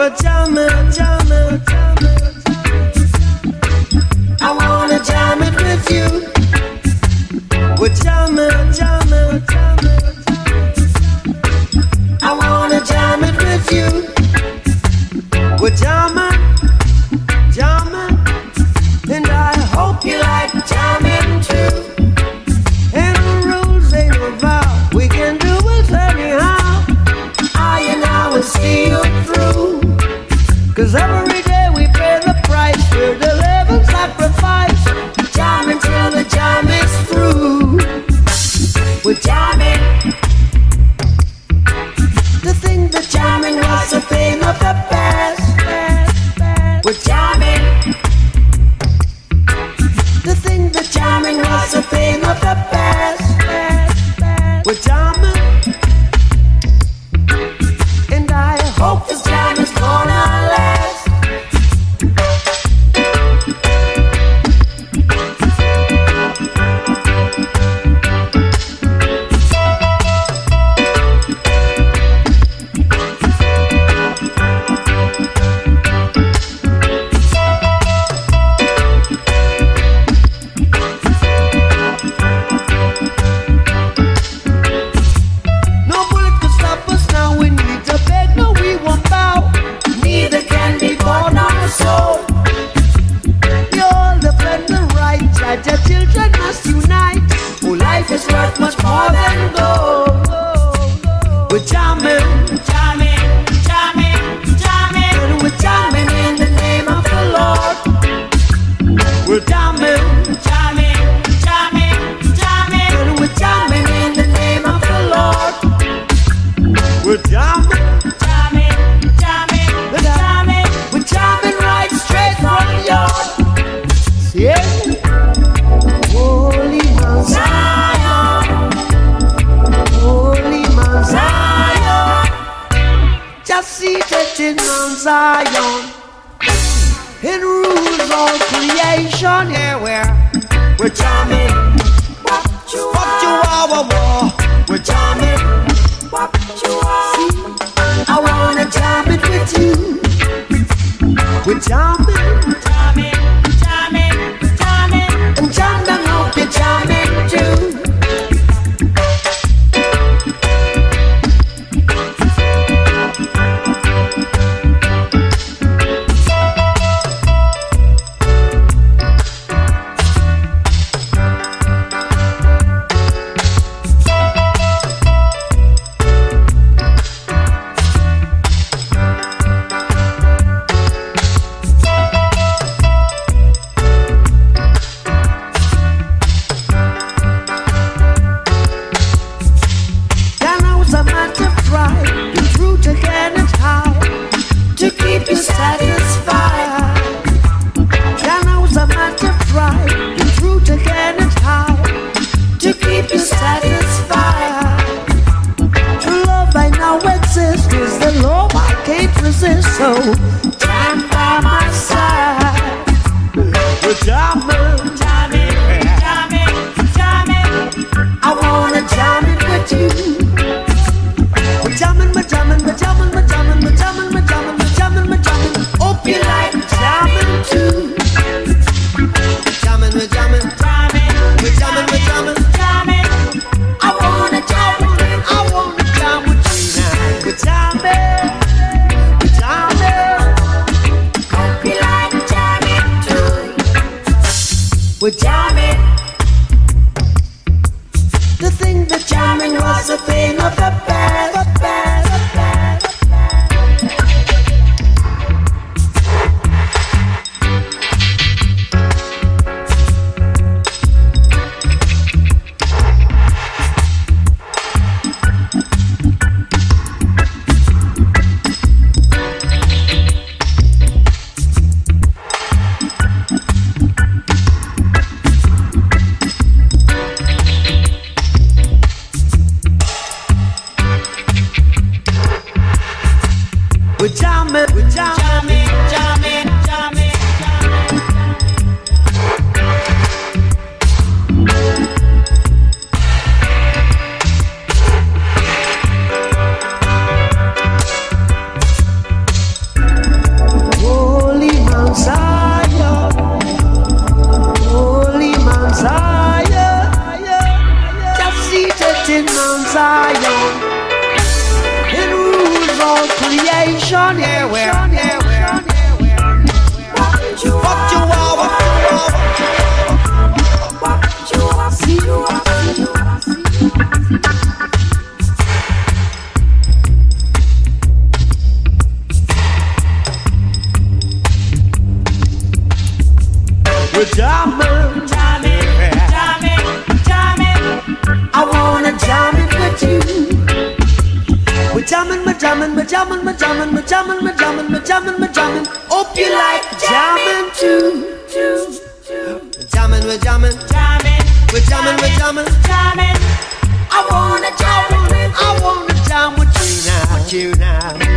We're jamming, jamming, jamming. I wanna jam it with you. We're jamming, jamming, jamming. I wanna jam it with you. We're jamming, jamming, and I hope you like jamming too. see you. Cause every lion. It rules all creation. Yeah, we're we're charming. What you are, what you are, we're charming. What you are. See, I wanna jam it with you. We're charming. to satisfy. Love I now exist is the love I can't resist. So stand by my were jamming. The thing, that jamming was a thing of the past. We're jamming, we're jamming. nation, yeah, where? What you are, what you are, see you are, see you are. with jamming. Jamming, jamming, jamming. I wanna jam it with you. We're jamming jamming, we're jamming, we're jamming, we're jamming, we're jamming, we're jamming, we're jamming. Hope you like jamming too. Jamming, we're jamming, jamming, we're jamming, we're jamming, jamming. I wanna jam with. I wanna jam with you now, with you now.